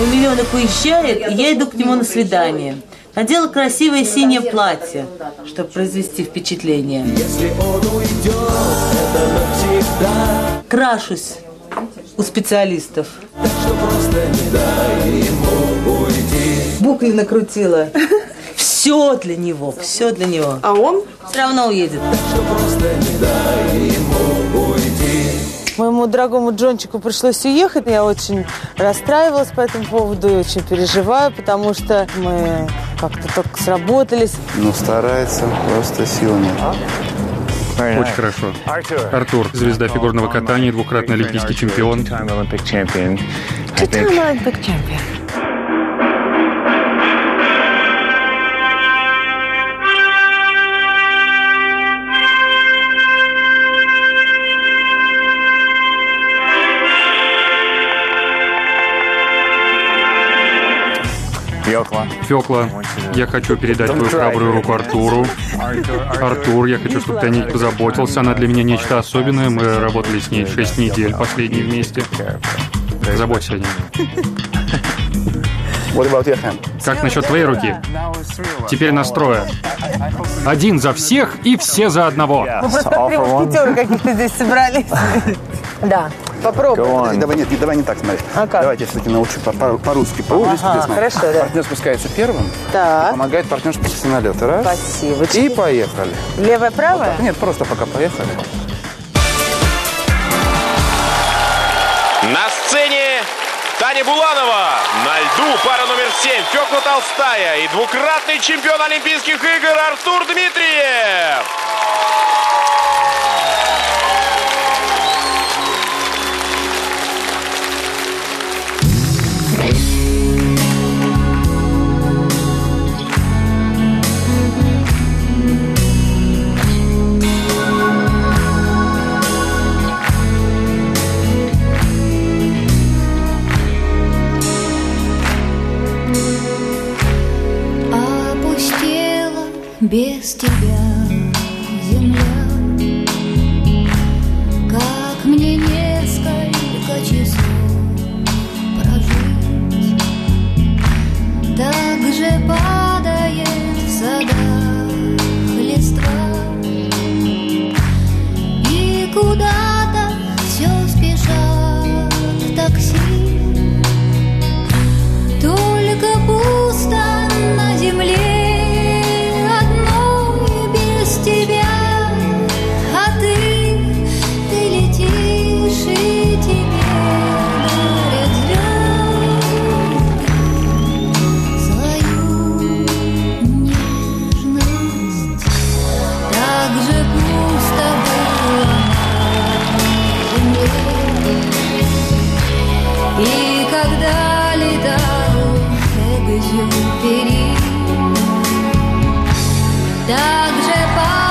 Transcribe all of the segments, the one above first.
Мой миллионок уезжает, и я иду к нему на свидание. Надела красивое синее платье, чтобы произвести впечатление. Крашусь у специалистов. Букли накрутила. Все для него, все для него. А он? Все равно уедет. Моему дорогому Джончику пришлось уехать. Я очень расстраивалась по этому поводу и очень переживаю, потому что мы как-то только сработались. Ну, старается, просто сил нет. Очень хорошо. Артур, звезда фигурного катания, двукратный олимпийский чемпион. Two-time Olympic champion. Фекла, я хочу передать твою храбрую руку Артуру. Артур, я хочу, чтобы ты о ней позаботился. Она для меня нечто особенное. Мы работали с ней 6 недель, последние вместе. Заботься о ней. Как насчет твоей руки? Теперь настроя. Один за всех и все за одного. Мы просто три мушкетера каких-то здесь собрались. Да, попробуй. Подожди, Давай, нет, давай не так смотри. А как? Давайте все-таки научу по- по- по-русски. По-русски Ага, хорошо, да. Партнер спускается первым, Так, помогает партнер спуститься на лед. Раз. спасибо. И поехали. Левая, правая? Нет, просто пока поехали. На сцене Таня Буланова. На льду пара номер 7 Фёкла Толстая и двукратный чемпион Олимпийских игр Артур Дмитриев. Без тебя Экзюпери Так же падала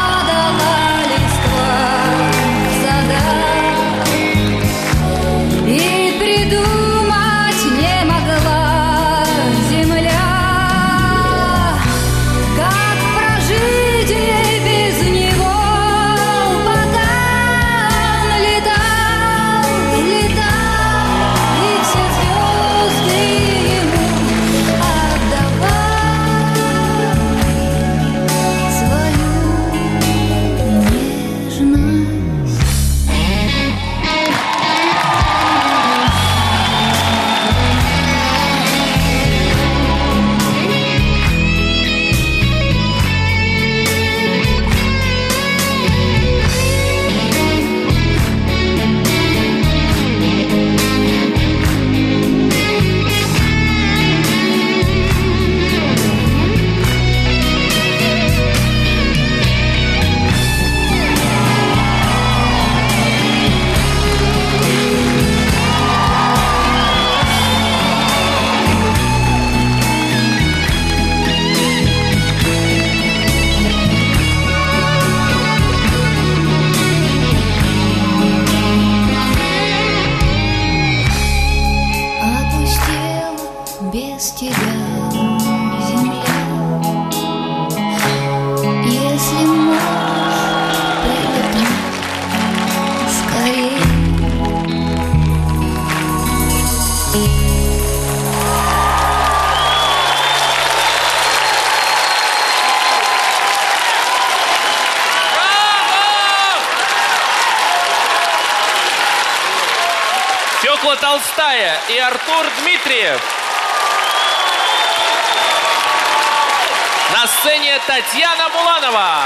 Фёкла Толстая и Артур Дмитриев. На сцене Татьяна Буланова.